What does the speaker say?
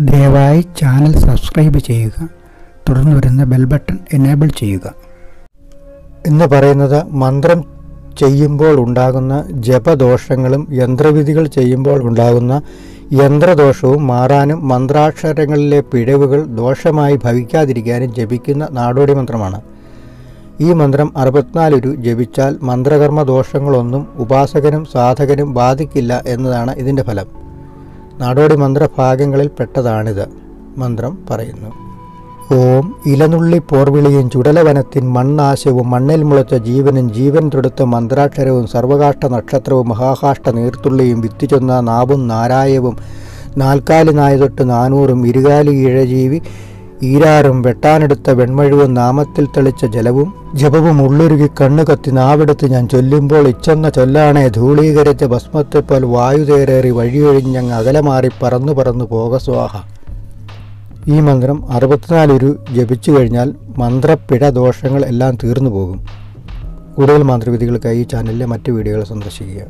ദയവായി channel subscribe ചെയ്യുക. തുടർന്ന് വരുന്ന ബെൽ ബട്ടൺ എനേബിൾ ചെയ്യുക. എന്ന് പറയുന്നത് മന്ത്രം ചെയ്യുമ്പോൾ ഉണ്ടാകുന്ന ജപദോഷങ്ങളും യന്ത്രവിധികൾ ചെയ്യുമ്പോൾ ഉണ്ടാകുന്ന യന്ത്രദോഷവും മാറാനും മന്ത്രാക്ഷരങ്ങളിലെ പിഴവുകൾ ദോഷമായി ഭവിക്കാതിരിക്കാനും ജപിക്കുന്ന നാടോടി മന്ത്രമാണ്. ഈ മന്ത്രം അറുപത്തിനാലൊരു ജപിച്ചാൽ മന്ത്രകർമ്മ ദോഷങ്ങളൊന്നും ഉപാസകനും സാധകനും ബാധിക്കില്ല എന്നതാണ് ഇതിന്റെ ഫലം. നാടോടി മന്ത്രഭാഗങ്ങളിൽ പെട്ടതാണിത്. മന്ത്രം പറയുന്നു. ഓം ഇലനുള്ളി പോർവിളിയും ചുടലവനത്തിൻ മണ്ണാശവും മണ്ണിൽ മുളച്ച ജീവനും ജീവൻ തൊടുത്ത മന്ത്രാക്ഷരവും സർവകാഷ്ട നക്ഷത്രവും മഹാകാഷ്ട നീർത്തുള്ളിയും വിത്തിച്ചൊന്ന നാവും നാരായവും നാൽക്കാലി നായ തൊട്ട് നാനൂറും ഇരുകാലി ഇഴജീവി ഈരാറും വെട്ടാനെടുത്ത വെൺമഴുവും നാമത്തിൽ തെളിച്ച ജലവും ജപവും ഉള്ളുരുകി കണ്ണു കത്തി നാവെടുത്ത് ഞാൻ ചൊല്ലുമ്പോൾ ഇച്ചെന്ന ചൊല്ലാണേ ധൂളീകരിച്ച ഭസ്മത്തെപ്പോൽ വായുതേറേറി വഴിയൊഴിഞ്ഞങ്ങ് അകലമാറി പറന്നു പറന്നു പോക സ്വാഹ. ഈ മന്ത്രം അറുപത്തിനാലൊരു ജപിച്ചു കഴിഞ്ഞാൽ മന്ത്രപ്പിഴ ദോഷങ്ങൾ എല്ലാം തീർന്നു പോകും. കൂടുതൽ മന്ത്രവിധികൾക്കായി ഈ ചാനലിലെ മറ്റ് വീഡിയോകൾ സന്ദർശിക്കുക.